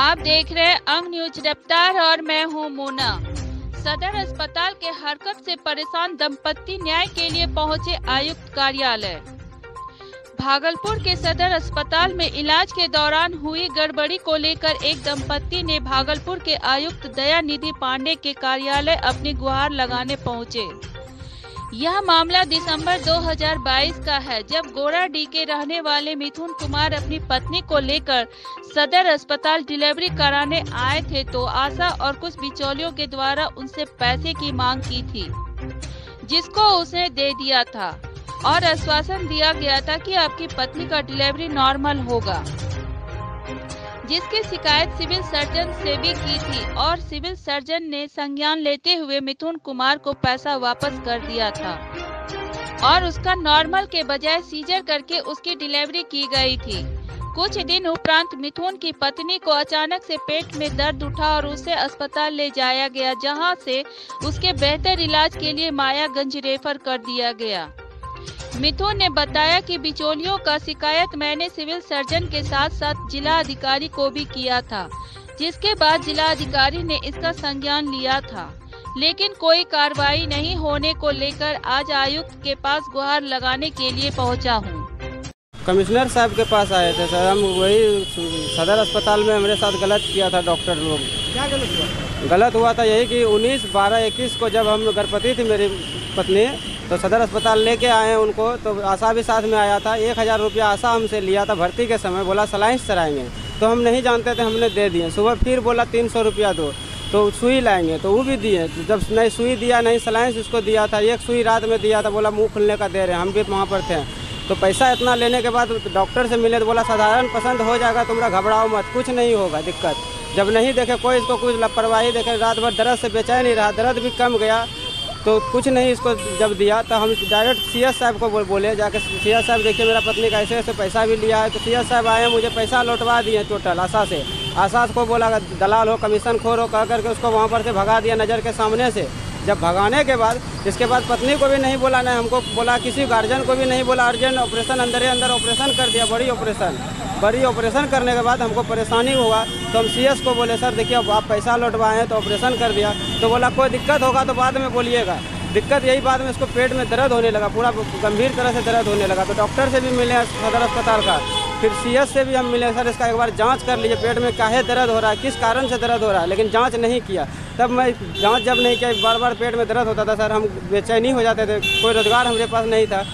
देख रहे हैं अंग न्यूज़ रफ्तार और मैं हूँ मोना। सदर अस्पताल के हरकत से परेशान दंपत्ति न्याय के लिए पहुँचे आयुक्त कार्यालय। भागलपुर के सदर अस्पताल में इलाज के दौरान हुई गड़बड़ी को लेकर एक दंपत्ति ने भागलपुर के आयुक्त दया निधि पांडे के कार्यालय अपनी गुहार लगाने पहुँचे। यह मामला दिसंबर 2022 का है, जब गोराडी के रहने वाले मिथुन कुमार अपनी पत्नी को लेकर सदर अस्पताल डिलीवरी कराने आए थे तो आशा और कुछ बिचौलियों के द्वारा उनसे पैसे की मांग की थी, जिसको उसने दे दिया था और आश्वासन दिया गया था कि आपकी पत्नी का डिलीवरी नॉर्मल होगा। जिसकी शिकायत सिविल सर्जन से भी की थी और सिविल सर्जन ने संज्ञान लेते हुए मिथुन कुमार को पैसा वापस कर दिया था। और उसका नॉर्मल के बजाय सीजर करके उसकी डिलीवरी की गई थी। कुछ दिन उपरांत मिथुन की पत्नी को अचानक से पेट में दर्द उठा और उसे अस्पताल ले जाया गया, जहाँ से उसके बेहतर इलाज के लिए मायागंज रेफर कर दिया गया। मिथुन ने बताया कि बिचौलियों का शिकायत मैंने सिविल सर्जन के साथ साथ जिला अधिकारी को भी किया था जिसके बाद जिला अधिकारी ने इसका संज्ञान लिया था। लेकिन कोई कार्रवाई नहीं होने को लेकर आज आयुक्त के पास गुहार लगाने के लिए पहुँचा हूँ। कमिश्नर साहब के पास आए थे सर। हम वही सदर अस्पताल में हमारे साथ गलत किया था डॉक्टर लोग। क्या गलत हुआ? गलत हुआ था यही कि 19 12 21 को जब हम गर्भवती थी मेरी पत्नी तो सदर अस्पताल लेके आए उनको तो आशा भी साथ में आया था। एक हज़ार रुपया आशा हमसे लिया था भर्ती के समय, बोला सलाइंस चराएँगे तो हम नहीं जानते थे, हमने दे दिए। सुबह फिर बोला, तीन सौ रुपया दो। तो सुई लाएँगे तो वो भी दिए। जब नहीं सुई दिया, नहीं सलाइंस उसको दिया था, एक सुई रात में दिया था, बोला, मुँह खुलने का दे रहे हैं, हम भी वहाँ पर थे। तो पैसा इतना लेने के बाद डॉक्टर से मिले तो बोला, साधारण पसंद हो जाएगा तुम्हारा घबराओ मत, कुछ नहीं होगा, दिक्कत। जब नहीं देखे, कोई इसको कुछ लापरवाही देखे, रात भर दर्द से बेचैन नहीं रहा, दर्द भी कम गया। तो कुछ नहीं इसको जब दिया तो हम डायरेक्ट सी एस साहब को बोले जाके सी एस साहब देखिए, मेरा पत्नी का ऐसे ऐसे पैसा भी लिया है। तो सी एस साहब आए, मुझे पैसा लौटवा दिए टोटल आशा से। आशा को बोला दलाल हो, कमीशन खोर हो, कह करके उसको वहाँ पर से भगा दिया नज़र के सामने से। जब भगाने के बाद, इसके बाद पत्नी को भी नहीं बोला नहीं हमको बोला, किसी गार्जियन को भी नहीं बोला, अर्जेंट ऑपरेशन अंदर ही अंदर ऑपरेशन कर दिया, बड़ी ऑपरेशन बड़ी ऑपरेशन करने के बाद हमको परेशानी हुआ तो हम सीएस को बोले, सर, देखिए आप पैसा लौटवाए तो ऑपरेशन कर दिया। तो बोला, कोई दिक्कत होगा तो बाद में बोलिएगा। दिक्कत यही बाद में, इसको पेट में दर्द होने लगा, पूरा गंभीर तरह से दर्द होने लगा। तो डॉक्टर से भी मिले सदर अस्पताल का। फिर सीएस से भी हम मिले सर, इसका एक बार जाँच कर लीजिए, पेट में काहे दर्द हो रहा है, किस कारण से दर्द हो रहा है, लेकिन जाँच नहीं किया। तब मैं जाँच जब नहीं किया बार बार पेट में दर्द होता था, सर, हम बेचैनी हो जाते थे, कोई रोज़गार हमारे पास नहीं था।